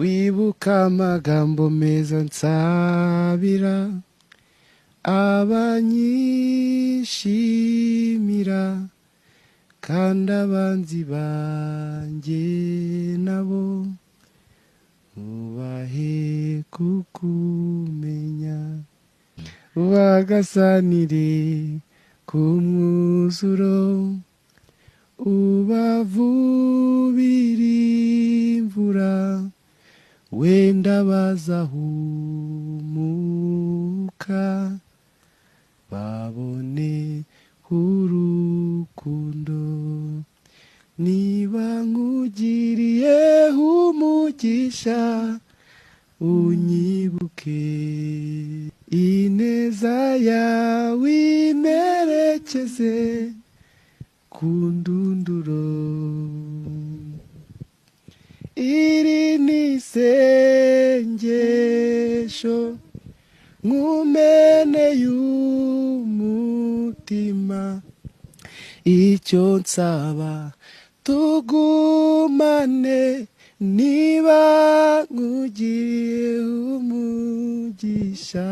wibuka amagambo meza nsabira abanyishimira kandi abanzi banjye nabo ubahe kukumenya bagasanire ku mwuzuro ubavubira wenda bazahumuka babone urukundo. Niba nkugiriye umugisha unyibuke. Ineza yawe imerekeze ku ndunduro. Iri isengesho nkumene y'umutima. Icyo nsaba tugumane niba nkugiriye umugisha